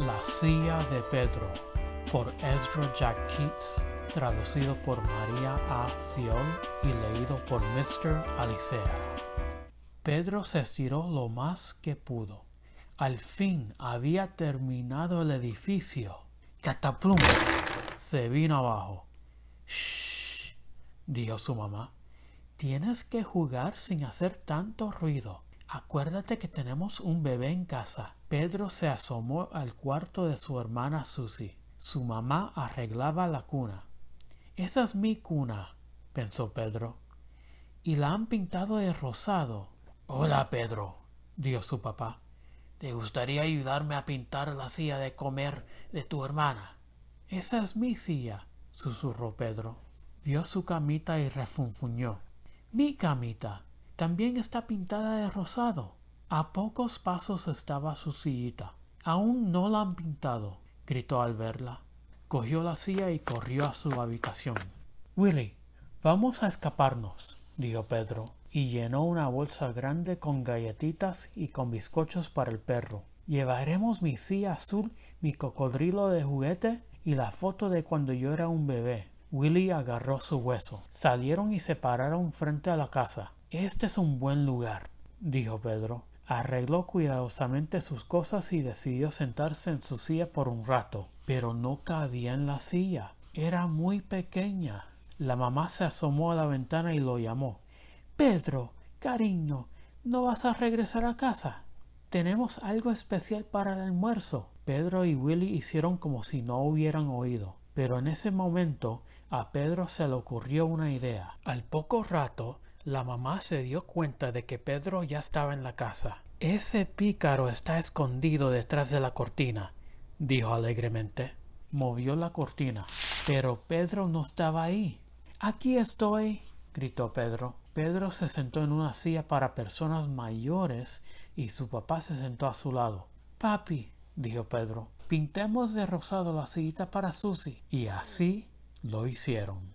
La silla de Pedro por Ezra Jack traducido por María A. Fiol y leído por Mr. Alicea. Pedro se estiró lo más que pudo. Al fin había terminado el edificio. ¡Cataplum! Se vino abajo. ¡Shh! dijo su mamá. Tienes que jugar sin hacer tanto ruido. Acuérdate que tenemos un bebé en casa. Pedro se asomó al cuarto de su hermana Susie. Su mamá arreglaba la cuna. Esa es mi cuna, pensó Pedro. Y la han pintado de rosado. Hola, Pedro, dijo su papá. ¿Te gustaría ayudarme a pintar la silla de comer de tu hermana? Esa es mi silla, susurró Pedro. Vio su camita y refunfuñó. Mi camita también está pintada de rosado. A pocos pasos estaba su sillita. Aún no la han pintado, gritó al verla. Cogió la silla y corrió a su habitación. Willy, vamos a escaparnos, dijo Pedro, y llenó una bolsa grande con galletitas y con bizcochos para el perro. Llevaremos mi silla azul, mi cocodrilo de juguete y la foto de cuando yo era un bebé. Willy agarró su hueso. Salieron y se pararon frente a la casa. Este es un buen lugar, dijo Pedro. Arregló cuidadosamente sus cosas y decidió sentarse en su silla por un rato. Pero no cabía en la silla. Era muy pequeña. La mamá se asomó a la ventana y lo llamó. Pedro, cariño, ¿no vas a regresar a casa? Tenemos algo especial para el almuerzo. Pedro y Willy hicieron como si no hubieran oído. Pero en ese momento a Pedro se le ocurrió una idea. Al poco rato la mamá se dio cuenta de que Pedro ya estaba en la casa. Ese pícaro está escondido detrás de la cortina, dijo alegremente. Movió la cortina, pero Pedro no estaba ahí. Aquí estoy, gritó Pedro. Pedro se sentó en una silla para personas mayores y su papá se sentó a su lado. Papi, dijo Pedro, pintemos de rosado la sillita para Susy. Y así lo hicieron.